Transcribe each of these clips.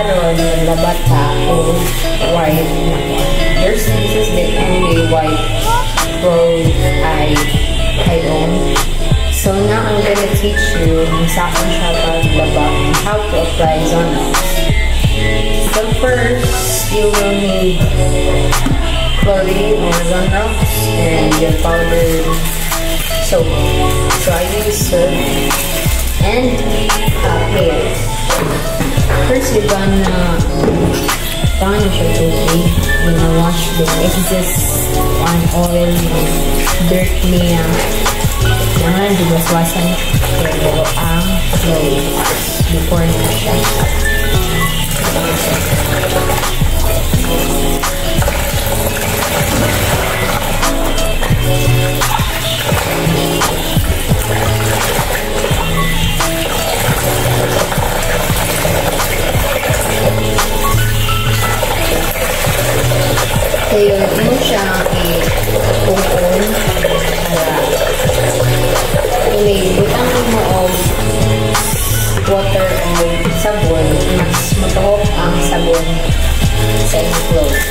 karon nalabata o white na There's this is the only white road I I own. So now I'm gonna teach you kung saan siya and how to apply Zonox. So first, you will need chlorine or Zonox and your powdered soap. So I use soap and uh, hair. First, you're gonna garnish your tubig. You're gonna wash the excess on oil and dirt niya. Kailangan dibaswasan pero ang clothes before na siya. So yun, mo siya i-pungkon para Anyway, butang mo og water o sabon, mas matuhok ang sabon sa inyong clothes.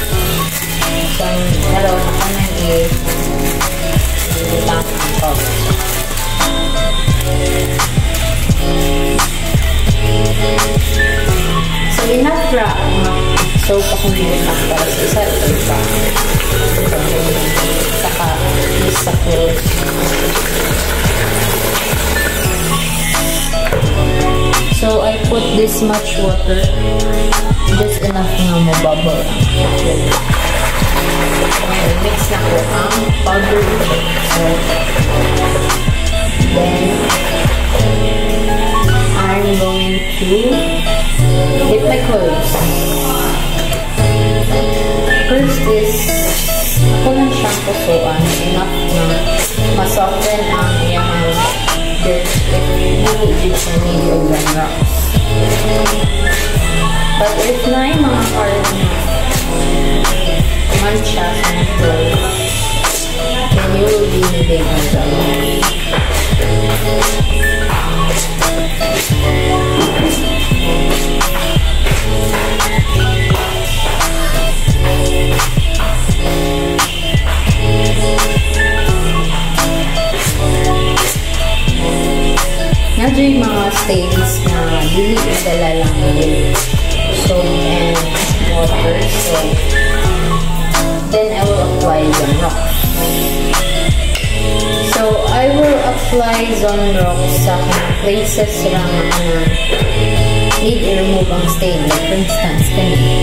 So, karon ako nang i-butang ang pop. So, enough ra mga soap akong butang para sa this much water, just enough na mabubble chocolate. Okay, mix na ko ang powder Then, I'm going to dip my clothes. First is, lang siyang kusuan, enough na masoften ang iyang uh, dirt if siya need the rocks. But if yung mga part na mancha sa then you will be needing a drum. Medyo yung mga stains na dili idala lang with soap and water. So, then I will apply Zonrock. So, I will apply Zonrock sa mga places na ano, uh, need i-remove ang stain. Like, for instance, kanina.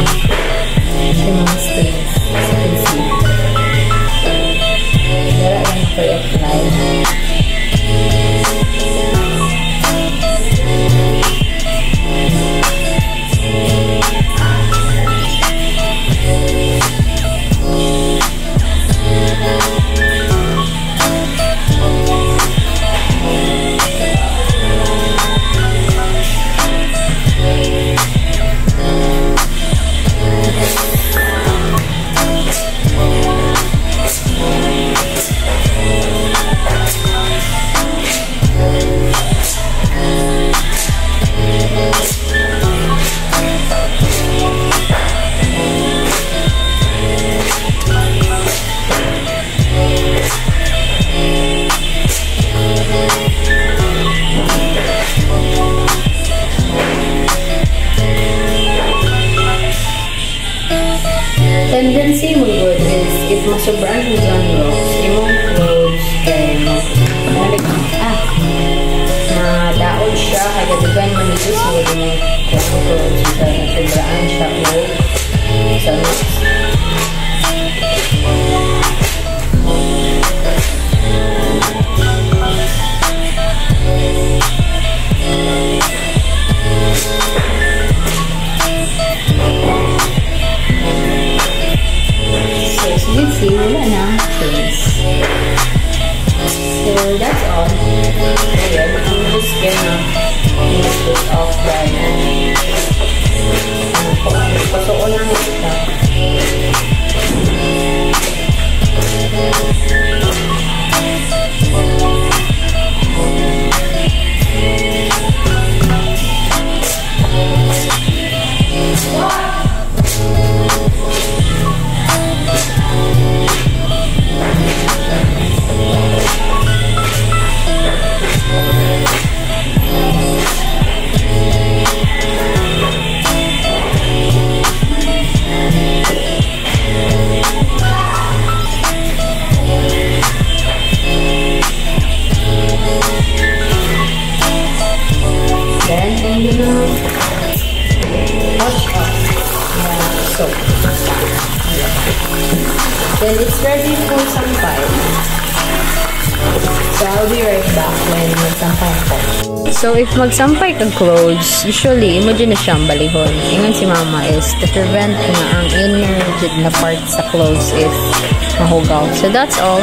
Tendency mo good is if masobrang mo dyan rocks, imong clothes mo nalik ah na daon siya kaya gatigan man ito sa mo clothes siya na sobraan siya o sa next that's all. There you go. Skin off. Ready for sampay. So, I'll be right back when magsampay ko. So, if magsampay kag clothes, usually, imo dyan na siyang balihon. Ingon si mama is to prevent na ang inner jud na part sa clothes if mahugaw. So, that's all.